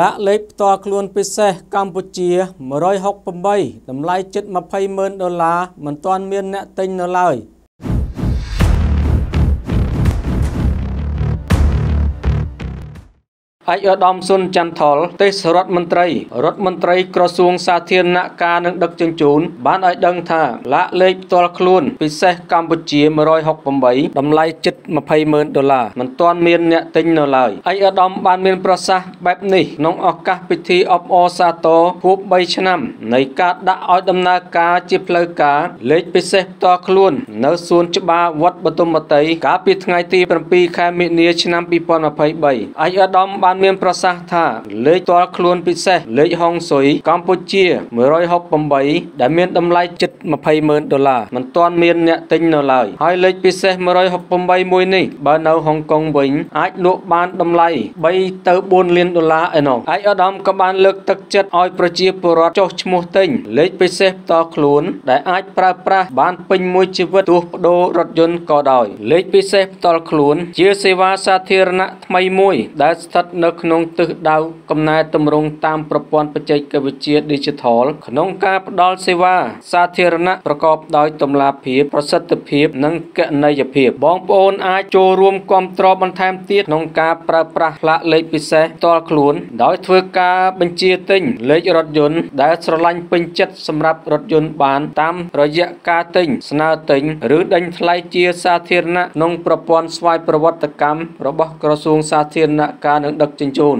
លាក់លេខផ្ទាល់ខ្លួនពិសេសកម្ពុជា168តម្លៃជិត20ម៉ឺនដុល្លារមិនទាន់មានអ្នកទិញនៅឡើយ។ ឯកឧត្តមសុនចន្ទថុលទេសរដ្ឋមន្ត្រីរដ្ឋមន្ត្រីក្រសួងសាធារណការនិងដឹកជញ្ជូនបានឲ្យដឹងថាឡាកលេខផ្ទាល់ខ្លួនពិសេសកម្ពុជា168តម្លៃជិត20ម៉ឺនដុល្លារមិនទាន់មានអ្នកទិញនៅឡើយឯកឧត្តមបានមានប្រសាសន៍បែបនេះក្នុងឱកាសពិធីអបអរសាទរខួប3ឆ្នាំនៃការដាក់ឲ្យដំណើរការជាផ្លូវការលេខពិសេសផ្ទាល់ខ្លួន នៅសួនច្បារវត្តបទុមវតីកាលពីថ្ងៃទី7ខែមិនិនាឆ្នាំ2023ឯកឧត្តមបានមានប្រសាសន៍ថាលេខទាល់ខ្លួនពិសេសលេខហុងស៊ុយកម្ពុជា168ដែលមានតម្លៃជិត20ម៉ឺនដុល្លារមិនទាន់មានអ្នកទិញនៅឡើយហើយលេខពិសេស168មួយនេះបើនៅហុងកុងវិញអាចលក់បានតម្លៃ3ទៅ4លានដុល្លារឯណោះឯកឧត្តមក៏បានលើកទឹកចិត្តឲ្យប្រជាពលរដ្ឋចុះឈ្មោះទិញលេខពិសេសផ្ទាល់ខ្លួន ដែលអាចប្រើប្រាស់បានពេញមួយជីវិតទោះបដូររថយន្តក៏ដោយលេខពិសេសផ្ទាល់ខ្លួន ជាសេវាសាធារណៈថ្មីមួយដែលស្ថិតនៅនៅក្នុងទិសដៅកំណែតម្រង់តាមប្រព័ន្ធបច្ចេកវិទ្យា Digital ក្នុងការផ្តល់សេវាសាធារណៈប្រកបដោយតម្លាភាពប្រសិទ្ធភាពនិងគណនេយ្យភាពបងប្អូនអាចចូលរួមគ្រប់គ្រងបន្ថែមទៀតក្នុងការប្រើប្រាស់ផ្លាកលេខពិសេសផ្ទាល់ខ្លួន ដោយធ្វើការបញ្ជាទិញលេខរថយន្តដែលស្រឡាញ់ពេញចិត្តសម្រាប់រថយន្តបាន តាមរយៈការទិញស្នើទិញឬដេញថ្លៃជាសាធារណៈក្នុងប្រព័ន្ធស្វ័យប្រវត្តិកម្មរបស់ក្រសួងសាធារណការនិងដឹកជញ្ជូន